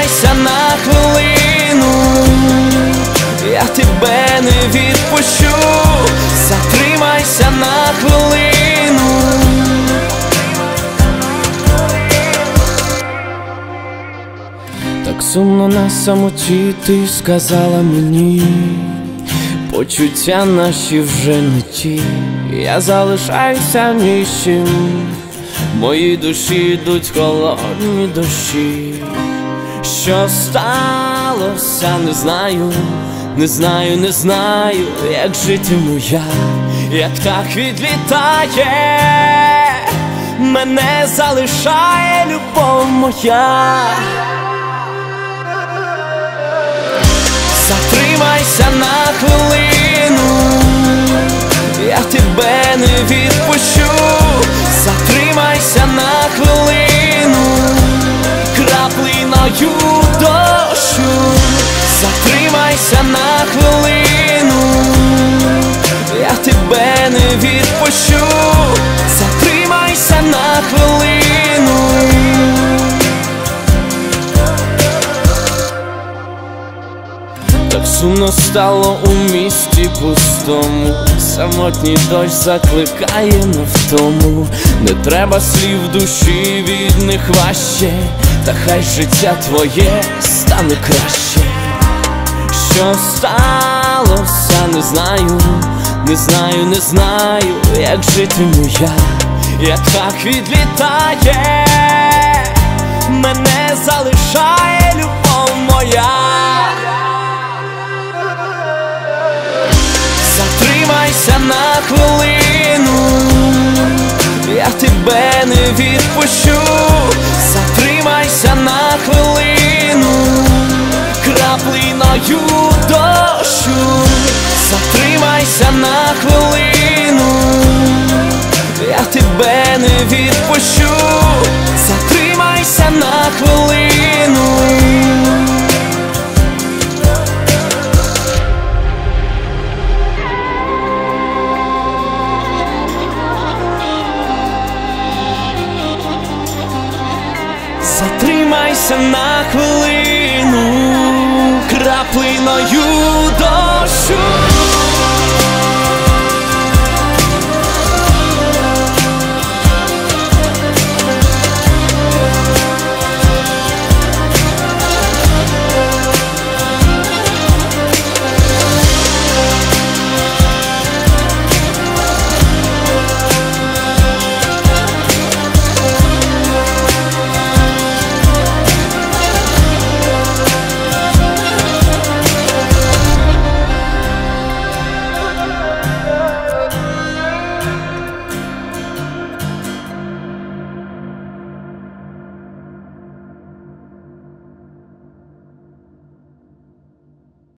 Затримайся на хвилину, я тебе не відпущу, затримайся на хвилину. Так сумно на самоті ти сказала мені, почуття наші вже не ті, я залишаюся нічим, моїй душі йдуть холодні дощі. Що сталося, не знаю, не знаю, не знаю, як житиму я, як так відлітає, мене залишає любов моя. Затримайся на хвилину, хвилину, я тебе не відпущу, затримайся на хвилину. Так сумно стало у місті пустому, самотній дощ закликає на втому, не треба слів душі від них важче, та хай життя твоє стане краще. Що сталося, не знаю, не знаю, не знаю, як житиму я, як так відлітає, мене залишає любов моя. Затримайся на хвилину, я тебе не відпущу, затримайся на хвилину, я тебе не відпущу, затримайся на хвилину. Затримайся на хвилину. Краплиною дощу